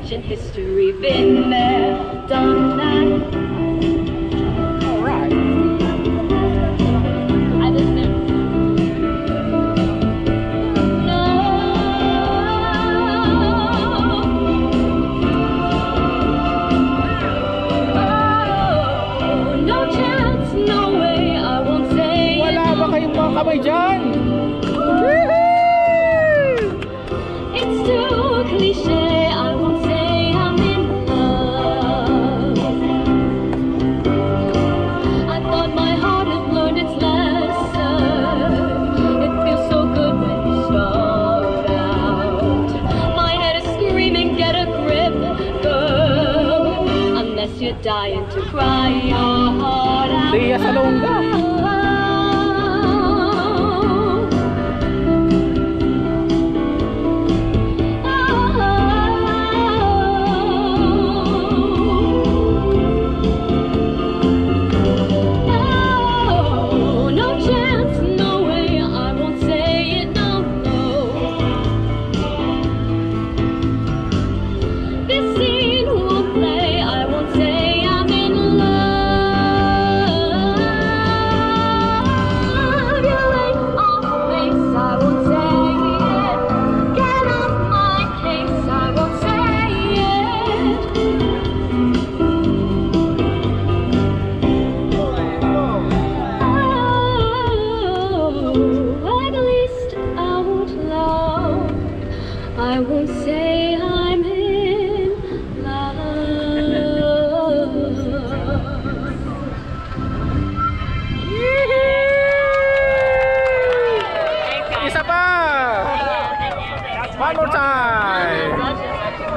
ancient history. Been there, done that. Alright. I live there. No, no chance, no way. I won't say. Wala ba kayong mga kamay dyan? It's too cliche. You're dying to cry your heart out. Salonga. I won't say I'm in love. Isa pa! One more time!